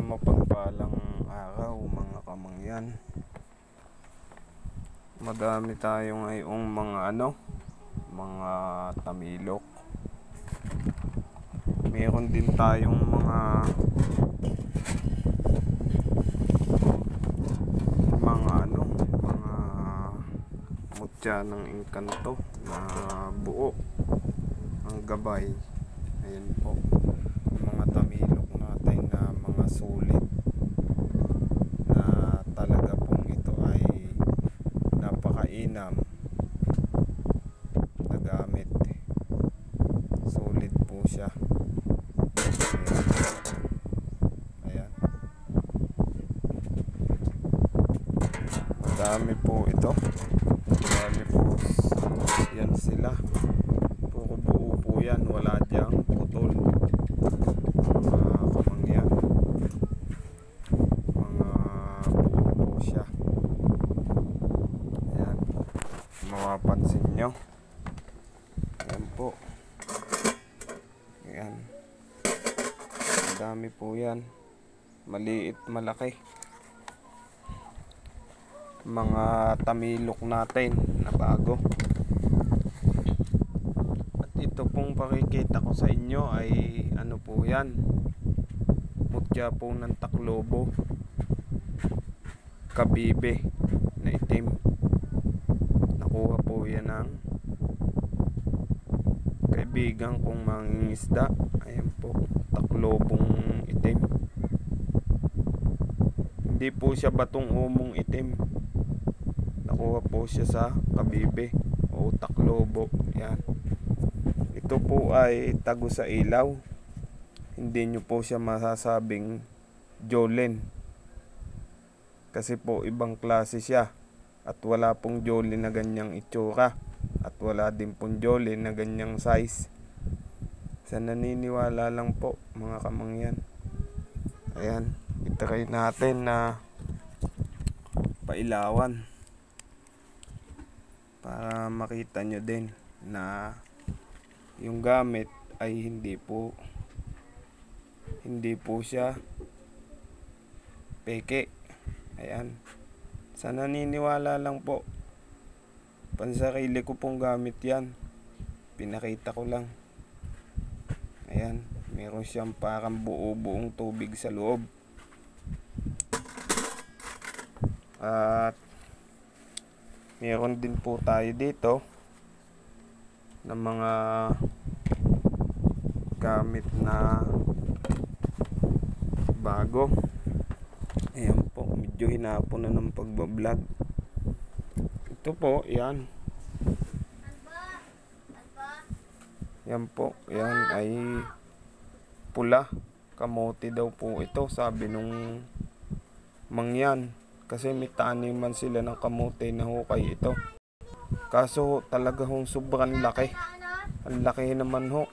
Isang mapagpalang araw mga kamangyan. Madami tayo ngayong mga ano, mga tamilok. Meron din tayong mga mga ano, mga mutya ng engkanto na buo ang gabay. Ayan po. Yung mga tamilok natin na mga sulit na talaga pong ito ay napakainam na gamit. Solid po siya. Ayan. Madami po ito. Madami po. Yan sila. Buo po yan. Wala diyang putol. Mga kamangyan. Mga buo po siya. Ayan. Mapapansin nyo. Ayan po. Ayan. Dami po yan. Maliit, malaki mga tamilok natin na bago. At ito pong pakikita ko sa inyo ay ano po yan. Mutya po ng taklobo. Kabibe na itim. Yan ng kaibigan kong mangingisda. Ayan po, taklobong itim. Hindi po siya batong umong itim. Nakuha po siya sa kabibe. O taklobo. Yan. Ito po ay tago sa ilaw. Hindi nyo po siya masasabing jolen. Kasi po ibang klase siya at wala pong jolen na ganyang itsura. At wala din pong jolen na ganyang size. Sa naniniwala lang po mga kamangyan. Ayan itry natin na pailawan. Para makita nyo din na yung gamit ay hindi po hindi po siya peke. Ayan sa naniniwala lang po pansarili ko pong gamit yan. Pinakita ko lang. Ayan meron siyang parang buo buong tubig sa loob. At meron din po tayo dito ng mga gamit na bago. Ayan po medyo hinapon na ng pagbablog ito po yan yan po yan ay pula kamote daw po ito sabi nung mangyan kasi may taniman sila ng kamote na hukay ito. Kaso talaga hong sobrang laki. Ang laki naman ho.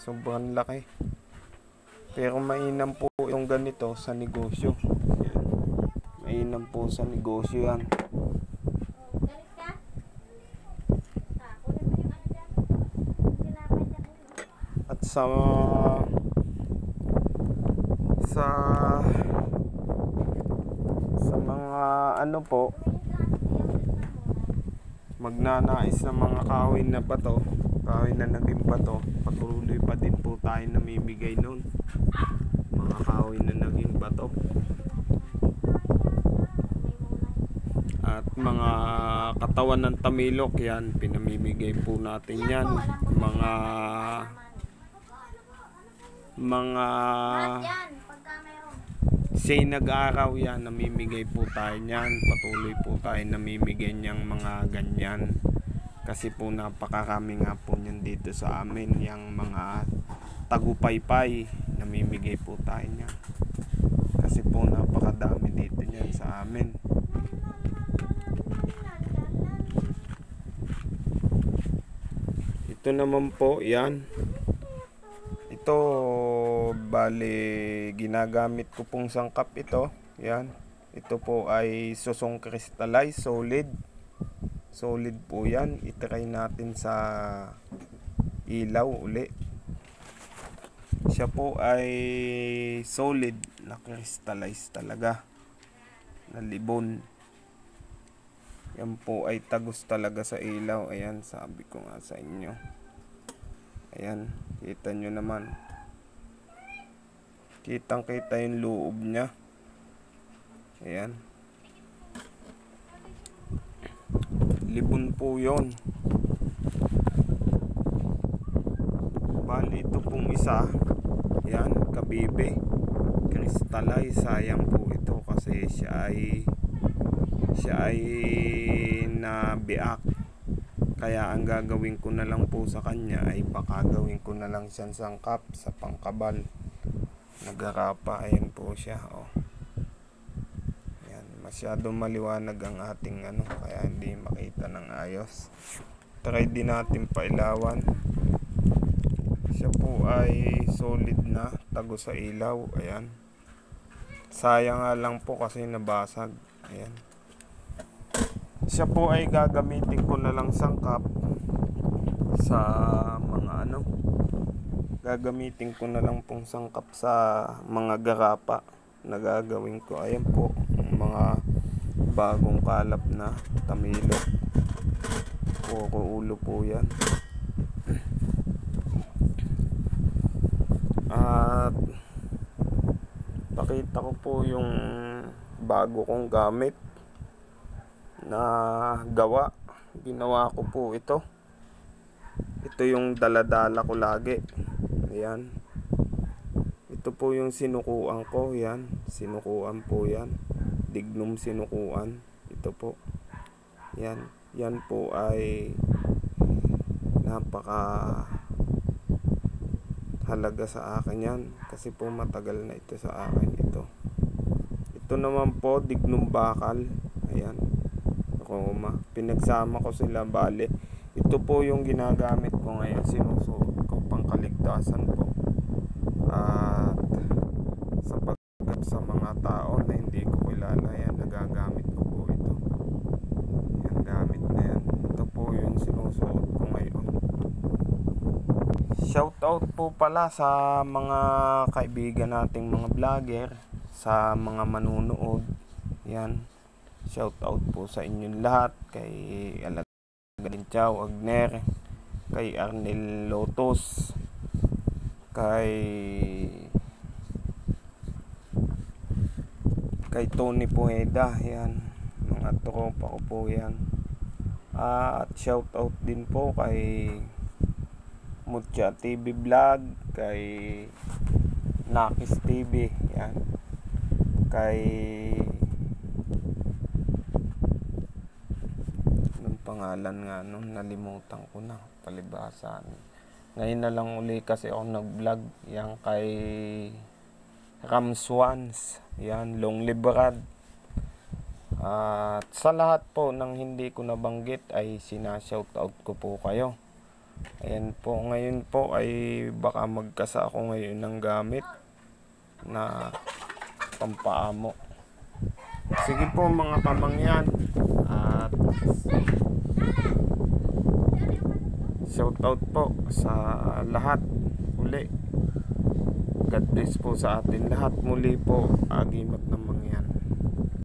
Sobrang laki. Pero mainam po yung ganito sa negosyo. Mainam po sa negosyo yan. At sa sa sa mga ano po magnanais ng mga kawin na bato kawin na naging bato patuloy pa din po tayo namimigay nun. Mga kawin na naging bato. At mga katawan ng tamilok yan pinamimigay po natin yan mga mga say nag-araw yan, namimigay po tayo niyan. Patuloy po tayo namimigay niyang mga ganyan. Kasi po napakarami nga po niyan dito sa amin. Yung mga tagupaypay, namimigay po tayo niyan. Kasi po napakadami dito niyan sa amin. Ito naman po, yan. Ito, bali, ginagamit ko pong sangkap ito. Yan. Ito po ay susong crystallized, solid. Solid po yan. Itry natin sa ilaw uli. Siya po ay solid na crystallize talaga na libon. Yan po ay tagos talaga sa ilaw. Ayan, sabi ko nga sa inyo. Ayan, kita nyo naman. Kitang kita yung loob niya. Ayan. Libon po yon. Bali ito pong isa. Ayan, kabibe. Crystallize. Sayang po ito kasi siya ay siya ay nabiak kaya ang gagawin ko na lang po sa kanya ay pakagawin ko na lang siyang sangkap sa pangkabal nagarapa ayan po siya oh. Masyadong maliwanag ang ating ano kaya hindi makita ng ayos. Try din natin pailawan. Siya po ay solid na tago sa ilaw ayan. Sayang nga lang po kasi nabasag ayan. Siya po ay gagamitin ko na lang sangkap sa mga ano gagamitin ko na lang pong sangkap sa mga garapa na gagawin ko. Ayan po mga bagong kalap na tamilo. Puro ulo po yan. At pakita ko po yung bago kong gamit na gawa. Ginawa ko po ito. Ito yung daladala ko lagi. Ayan. Ito po yung sinukuan ko. Yan sinukuan po yan dignum sinukuan ito po yan yan po ay napaka halaga sa akin yan kasi po matagal na ito sa akin ito ito naman po dignum bakal ayan Roma. Pinagsama ko sila bale. Ito po yung ginagamit ko ngayon. Sinusuot ko pang kaligtasan po. At sa pagkat sa mga tao na kilala yan, nagagamit ko po ito. Yan gamit na yan. Ito po yung sinusuot ko ngayon. Shoutout po pala sa mga kaibigan nating mga vlogger, sa mga manunood. Yan Shout out po sa inyong lahat kay Alagaling Chow Agner, kay Arnel Lotos, kay kay Tony Pueda, yan. Mga tropa ko po yan. Uh, at shout out din po kay Mucha TV Vlog, kay Nakis TV, yan. Kay pangalan nga nung nalimutan ko na palibasan ngayon na lang uli kasi ako nag vlog yan kay Ramswans. Yan Long Librad at sa lahat po ng hindi ko nabanggit ay sinashoutout ko po kayo. Ayan po ngayon po ay baka magkasa ako ngayon ng gamit na pampaamo. Sige po mga pamangyan. At Shout out po sa lahat uli. God bless po sa atin lahat muli po. Agimat naman